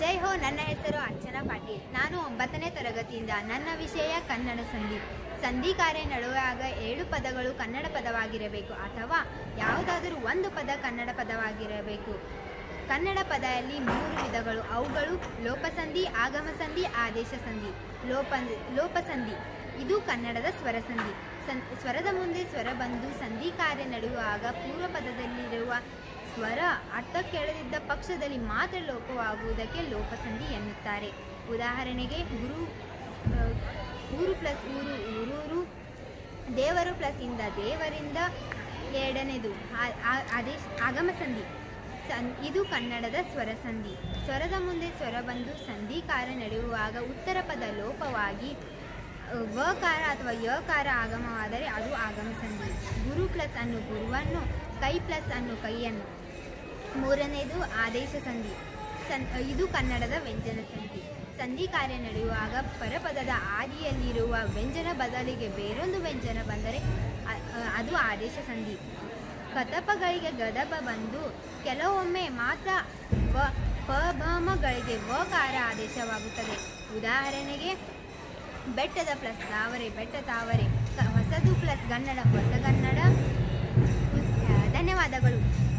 ಜೈ ಹೋ, ನನ್ನ ಹೆಸರು ಅರ್ಚನಾ ಪಾಟೀಲ್. ನಾನು ಒಂಬತ್ತನೇ ತರಗತಿಯಿಂದ ನನ್ನ ವಿಷಯ ಕನ್ನಡ ಸಂಧಿ. ಸಂಧಿ ಕಾರ್ಯ ನಡುವಾಗ ಏಳು ಪದಗಳು ಕನ್ನಡ ಪದವಾಗಿರಬೇಕು ಅಥವಾ ಯಾವುದಾದರೂ ಒಂದು ಪದ ಕನ್ನಡ ಪದವಾಗಿರಬೇಕು. ಕನ್ನಡ ಪದದಲ್ಲಿ ಮೂರು ವಿಧಗಳು. ಅವುಗಳು ಲೋಪಸಂಧಿ ಆಗಮ ಸಂಧಿ ಆದೇಶ ಸಂಧಿ. ಲೋಪ, ಲೋಪಸಂಧಿ. ಇದು ಕನ್ನಡದ ಸ್ವರ ಸಂಧಿ. ಸ್ವರದ ಮುಂದೆ ಸ್ವರ ಬಂದು ಸಂಧಿ ಕಾರ್ಯ ನಡೆಯುವಾಗ ಪೂರ್ವ ಪದದಲ್ಲಿರುವ ಸ್ವರ ಅರ್ಥ ಕೆಳದಿದ್ದ ಪಕ್ಷದಲ್ಲಿ ಮಾತ್ರ ಲೋಪವಾಗುವುದಕ್ಕೆ ಲೋಪಸಂಧಿ ಎನ್ನುತ್ತಾರೆ. ಉದಾಹರಣೆಗೆ, ಗುರು ಊರು ಪ್ಲಸ್ ಊರು, ಊರೂರು, ದೇವರು ಪ್ಲಸ್ ಇಂದ ದೇವರಿಂದ ಎರಡನೇದು ಅದೇ ಆಗಮ ಸಂಧಿ ಇದು ಕನ್ನಡದ ಸ್ವರ ಸಂಧಿ ಸ್ವರದ ಮುಂದೆ ಸ್ವರ ಬಂದು ಸಂಧಿಕಾರ ನಡೆಯುವಾಗ ಉತ್ತರ ಪದ ಲೋಪವಾಗಿ ವಕಾರ ಅಥವಾ ಯಕಾರ ಆಗಮವಾದರೆ ಅದು ಆಗಮ ಸಂಧಿ ಗುರು ಪ್ಲಸ್ ಅನ್ನು ಗುರುವನ್ನು, ಕೈ ಪ್ಲಸ್ ಅನ್ನು ಕೈಯನ್ನು. ಮೂರನೇದು ಆದೇಶ ಸಂಧಿ. ಸನ್ ಇದು ಕನ್ನಡದ ವ್ಯಂಜನ ಸಂಧಿ. ಸಂಧಿ ಕಾರ್ಯ ನಡೆಯುವಾಗ ಪರಪದದ ಆದಿಯಲ್ಲಿರುವ ವ್ಯಂಜನ ಬದಲಿಗೆ ಬೇರೊಂದು ವ್ಯಂಜನ ಬಂದರೆ ಅದು ಆದೇಶ ಸಂಧಿ. ಕತಪಗಳಿಗೆ ಗದಬ ಬಂದು ಕೆಲವೊಮ್ಮೆ ಮಾತ್ರ ವ, ಪಭಮಗಳಿಗೆ ವಕಾರ ಆದೇಶವಾಗುತ್ತದೆ. ಉದಾಹರಣೆಗೆ, ಬೆಟ್ಟದ ಪ್ಲಸ್ ತಾವರೆ ಬೆಟ್ಟ ತಾವರೆ ಹೊಸದು ಪ್ಲಸ್ ಗನ್ನಡ ಹೊಸಗನ್ನಡ ಧನ್ಯವಾದಗಳು.